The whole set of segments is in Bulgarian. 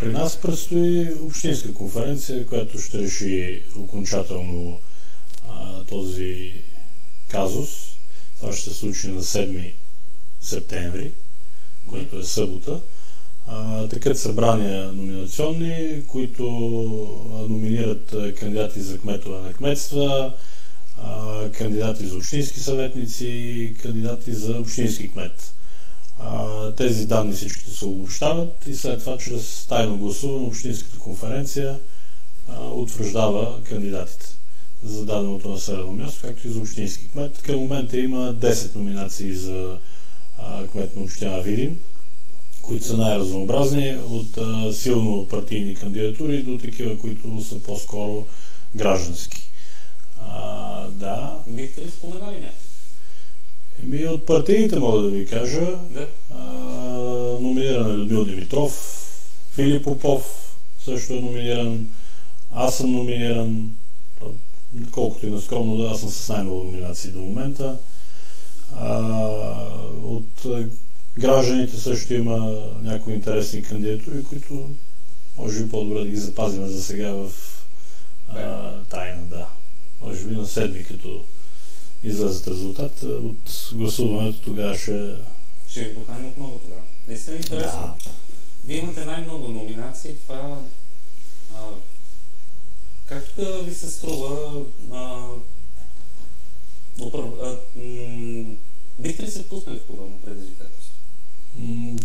При нас предстои общинска конференция, която ще реши окончателно а, този казус. Това ще се случи на 7 септември, което е събота. Текат събрания номинационни, които номинират кандидати за кметове на кметства, кандидати за общински съветници кандидати за общински кмет. Тези данни всичките се обобщават и след това чрез тайно гласуване Общинската конференция а, утвърждава кандидатите за даденото населено място, както и за общински кмет. Към момента има 10 номинации за а, кмет на община Видим, които са най-разнообразни, от а, силно партийни кандидатури до такива, които са по-скоро граждански. А, да. Бихте ли споменали някакви? Еми, от партиите мога да ви кажа. Да. А, номиниран е Людмил Димитров, Филип Попов също е номиниран, аз съм номиниран, колкото и наскромно да, аз съм с най-много номинации до момента. А, от гражданите също има някои интересни кандидатури, които може би по-добре да ги запазим за сега в а, тайна, да. Може би на седми, като излезат резултат от гласуването, тогава ще... Ще ви поканим отново тогава. Наистина е интересно. Да. Вие имате най-много номинации. Това а, как ви се струва а, а, бихте ли се пуснали в подобно предизвикателство?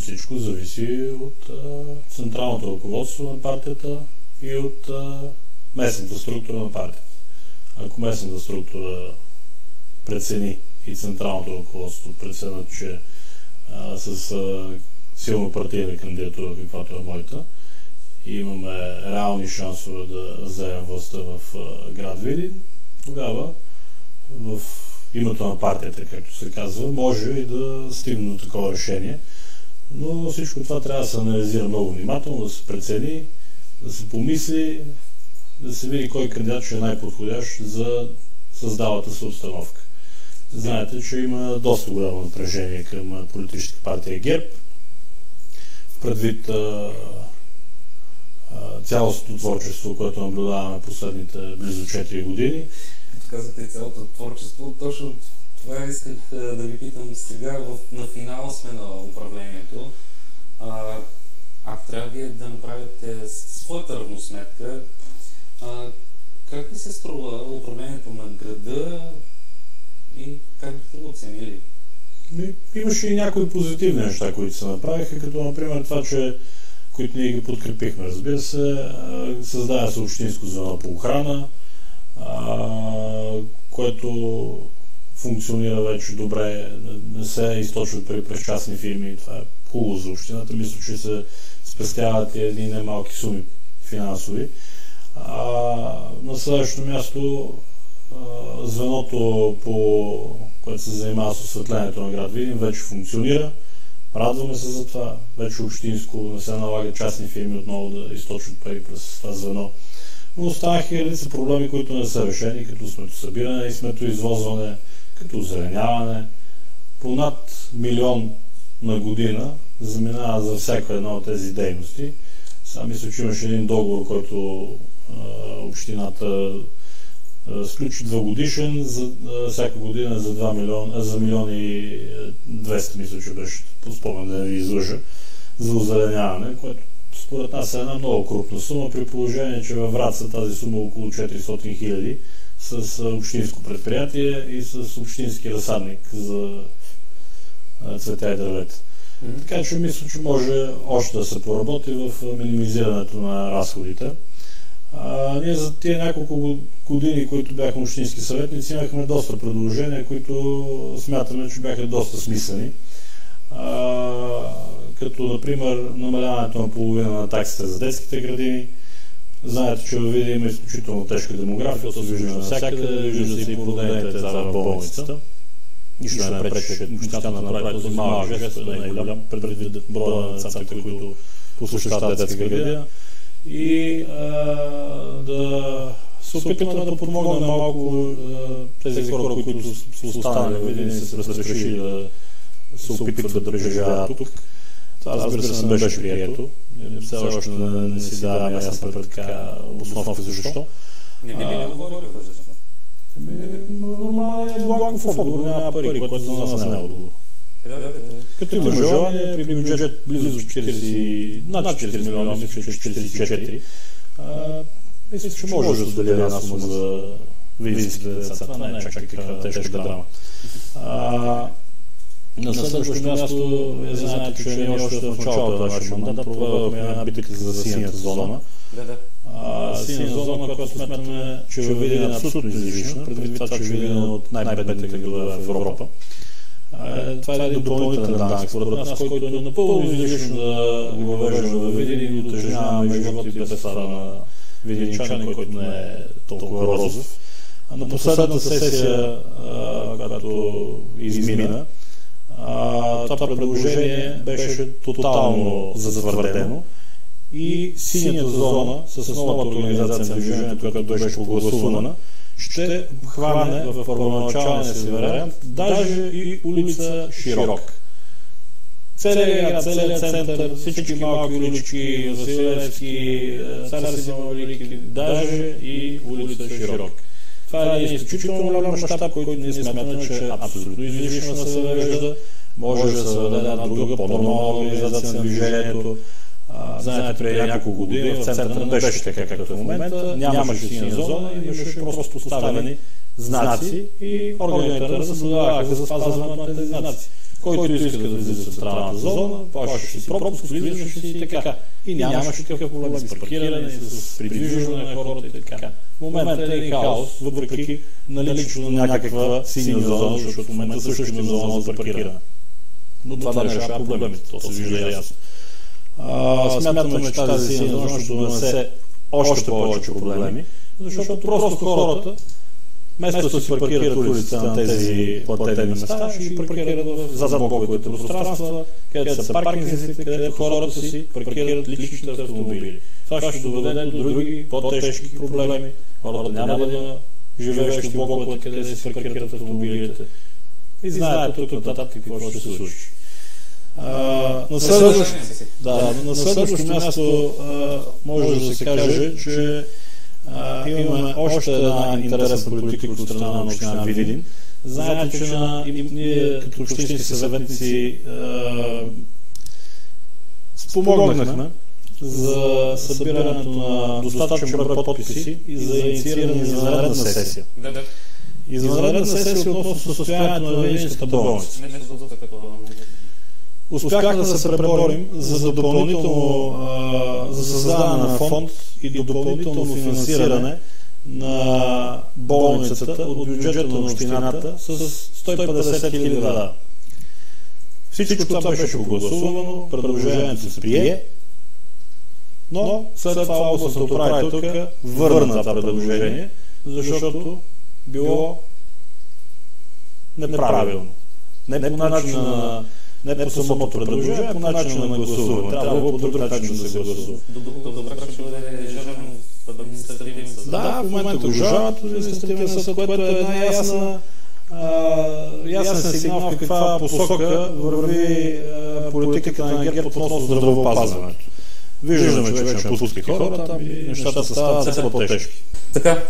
Всичко зависи от а, централното ръководство на партията и от а, местната структура на партията. Ако местната структура прецени и централното ръководство преценят, че а, с а, силно партийна кандидатура, каквато е моята, и имаме реални шансове да вземем властта в а, град Видин, тогава в името на партията, както се казва, може и да стигне до такова решение. Но всичко това трябва да се анализира много внимателно, да се прецени, да се помисли, да се види кой кандидат ще е най-подходящ за създалата се обстановка. Знаете, че има доста голямо напрежение към политическа партия ГЕРБ. Предвид а, цялостното творчество, което наблюдаваме последните близо 4 години. Казвате цялото творчество. Точно това исках да ви питам сега. На финала сме на управлението. Ако трябва вие да направите своята равносметка, а, как ви се струва управлението на града и как бихте го оценили? Ми, имаше и някои позитивни неща, които се направиха, като например това, че които ние ги подкрепихме, разбира се, създава се общинско звено по охрана, което функционира вече добре, не се източват пари през частни фирми, това е хубаво за общината, мисля, че се спестяват и едни немалки суми финансови. А, на следващото място звеното, по, което се занимава с осветлението на град Видин, вече функционира. Радваме се за това. Вече общинско не се налага частни фирми отново да източват пари през това звено. Но останаха и редица проблеми, които не са решени, като сметосъбиране и сметоизвозване, като озеленяване. По над милион на година заминава за всяка една от тези дейности. Сега мисля, че имаше един договор, който общината сключи двогодишен за всяка година за 2 милиона, за милиони и 200, мисля, че беше, по спомен да ви излъжа, за озеленяване, което според нас е една много крупна сума, при положение, че във Враца тази сума е около 400 хиляди с общинско предприятие и с общински разсадник за цветя и дървета. Така че мисля, че може още да се поработи в минимизирането на разходите. А, ние за тия няколко години, които бяхме общински съветници, имахме доста предложения, които смятаме, че бяха доста смислени. А, като, например, намаляването на половина на таксите за детските градини. Знаете, че във има изключително тежка демография, се вижда навсякъде, вижда се и породените деца в болницата. Нищо не пречи общината да направи този малък жест, е най-голям, предвид броя на децата, които посещават детска градина и а, да се опитаме да подмогнем малко тези хора, които са останали в един и са разрешили да се опитват да преживяват тук. Това разбира се не беше прието. Все още не, не си даваме ясна така обосновка защо. Не би ли говорил защо? Нормалният бланков отговор няма пари, което за нас не е отговор. Като има желание, при бюджет близо 40, над 40 милиона, мисля, че 44, мисля, че може да се даде една сума за визите деца. Това не е чак така тежка драма. На следващото място, вие знаете, че ние още в началото на нашия мандат проведохме една битка за синята зона. Да, да. А, синя зона, която смятаме, че е Видин абсолютно излишна, предвид това, че е Видин от най-бедните градове в Европа. Това е един допълнителен данък, според нас, който е напълно излишно да го въвеждаме в Видин и утежняваме живота и бедствата на видинчани, който не е толкова розов. На последната сесия, която измина, това предложение беше тотално затвърдено. и синята зона с новата организация на движението, която беше погласувана, ще хване в първоначалния си вариант даже и улица Широк. Целият, целият център, всички малки улички, Василевски, Царски Велики, даже и улица Широк. Това е изключително голям мащаб, който ние смятаме, че е абсолютно излишно се въвежда. Може да се въведе една друга, по-нормална организация на движението, знаете, преди няколко години в центъра не беше така, както в момента. Нямаше синя зона, имаше просто поставени знаци и органите на създаваха за спазването на тези знаци. Който иска да влиза в централната зона, плащаше си пропуск, влизаше си и така. И нямаше такъв проблем с паркиране, с придвижване на хората и така. В момента е хаос, въпреки наличието на някаква синя зона, защото в момента също има зона за паркиране. Но това не решава проблемите, то се вижда ясно. А, смятаме, че тази синя зона ще донесе още повече проблеми, защото просто хората вместо да си паркират улицата на тези платени места, ще ги паркират в зад блоковите пространства, където са паркингите, където хората си паркират личните автомобили. Това ще доведе до други по-тежки проблеми. Хората няма да има живеещи в блоковете, където си паркират автомобилите. И знаете тук нататък какво ще се случи. На следващо, да, място може да се каже, че имаме още една интересна политика от страна на община Видин. Знаете, че на, ние като общински съветници спомогнахме за събирането на достатъчен брой подписи и за иницииране на извънредна сесия. Извънредна сесия относно състоянието на Видинската болница успяхме да се преборим за допълнително за създаване на фонд и допълнително финансиране на болницата от бюджета на общината с 150 хиляди лева. Всичко това беше огласувано, предложението се прие, но след това областната управителка върна това предложение, защото било неправилно. Не по начина на не по самото предложение, а по начина на гласуване. Трябва по друг начин да се гласува. Добре, ще бъде в административен съд. Да, в момента го жалват административен съд, което е една ясна ясен сигнал в каква посока върви политиката на ГЕРБ относно здравеопазването. Виждаме, че вече напускат хората и нещата стават все по-тежки. Така,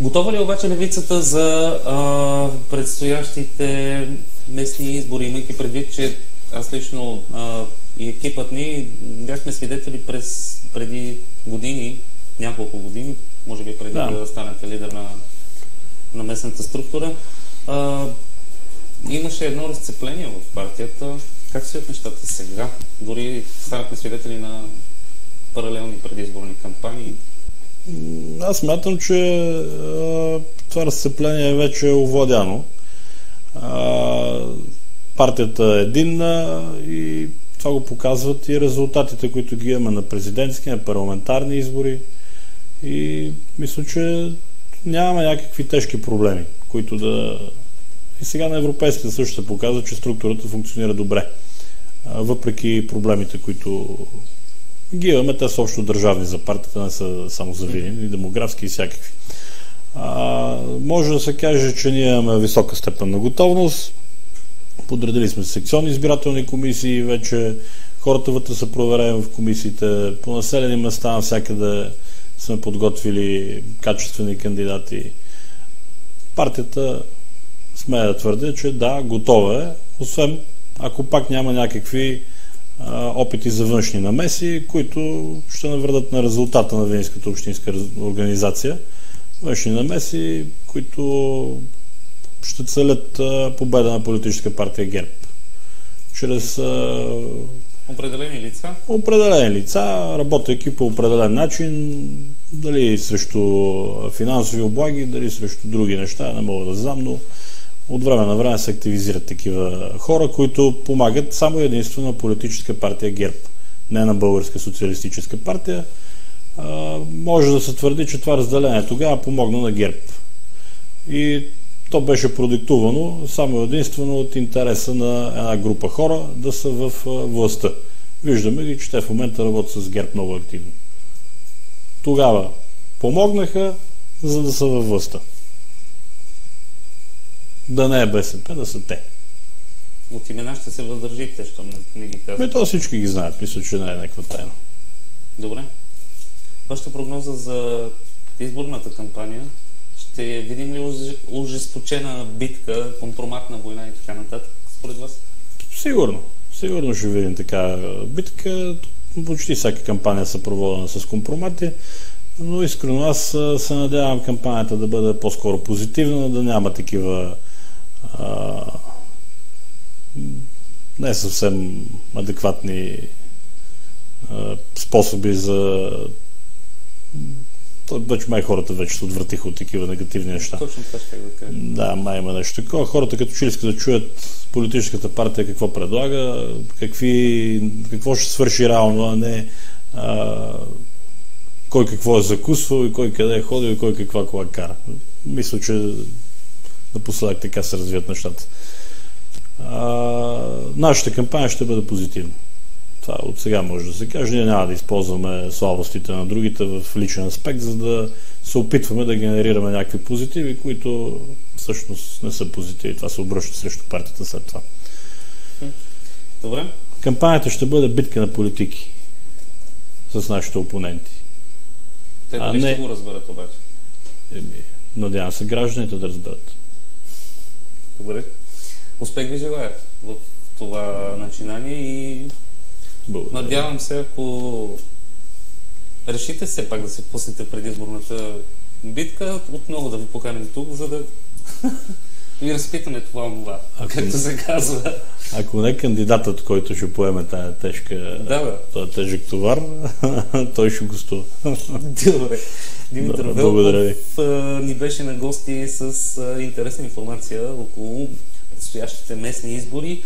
Готова ли е обаче левицата за а, предстоящите местни избори, имайки предвид, че аз лично а, и екипът ни бяхме свидетели през преди години, няколко години, може би преди да, да станете лидер на, на местната структура, а, имаше едно разцепление в партията. Как стоят нещата сега? Дори станахме свидетели на паралелни предизборни кампании. Аз смятам, че а, това разцепление вече е овладяно. Партията е единна и това го показват и резултатите, които ги имаме на президентски, на парламентарни избори. И мисля, че нямаме някакви тежки проблеми, които да... И сега на европейските също се показва, че структурата функционира добре. Въпреки проблемите, които ги имаме, те са общо държавни за партията, не са само за и демографски и всякакви. А, може да се каже, че ние имаме висока степен на готовност. Подредили сме секционни избирателни комисии, вече Хората вътре са проверени в комисиите. По населени места навсякъде сме подготвили качествени кандидати. Партията смея да твърдя, че да, готова е, освен ако пак няма някакви а, опити за външни намеси, които ще навредят на резултата на Винската общинска организация. Външни намеси, които ще целят победа на политическа партия ГЕРБ. Чрез Определени лица? Определени лица, работейки по определен начин, дали срещу финансови облаги, дали срещу други неща, не мога да знам, но от време на време се активизират такива хора, които помагат само единствено на политическа партия ГЕРБ, не на Българска социалистическа партия. Може да се твърди, че това разделение тогава помогна на ГЕРБ. И то беше продиктувано само единствено от интереса на една група хора да са в властта. Виждаме ги, че те в момента работят с ГЕРБ много активно. Тогава помогнаха, за да са във властта. Да не е БСП, да са те. От имена ще се въздържите, що не, не ги казвате. Ами то всички ги знаят. Мисля, че не е някаква тайна. Добре. Вашата прогноза за изборната кампания ще видим ли ужесточена битка, компроматна война и така нататък, според вас? Сигурно. Сигурно ще видим така битка. Почти всяка кампания са проводена с компромати, но искрено аз се надявам кампанията да бъде по-скоро позитивна, да няма такива а, не съвсем адекватни а, способи за вече май хората вече се отвратиха от такива негативни неща. Точно това ще да кажа. Да, май има нещо такова. Хората като че искат да чуят политическата партия какво предлага, какви, какво ще свърши реално, а не а, кой какво е закусвал и кой къде е ходил и кой каква кола кара. Мисля, че напоследък така се развият нещата. А, нашата кампания ще бъде позитивна. Това от сега може да се каже. Ние няма да използваме слабостите на другите в личен аспект, за да се опитваме да генерираме някакви позитиви, които всъщност не са позитиви. Това се обръща срещу партията след това. Добре. Кампанията ще бъде битка на политики с нашите опоненти. Те дали не... ще го разберат обаче? Еми, надявам се гражданите да разберат. Добре. Успех ви желая в това начинание и Благодаря. надявам се, ако решите все пак да се пуснете преди изборната битка, отново да ви поканим тук, за да ви разпитаме това това, ако, както се казва. Ако не кандидатът, който ще поеме тая тежка, да, бе. този тежък товар, той ще гостува. Добре. Димитър Да. Велков ни беше на гости с интересна информация около предстоящите местни избори.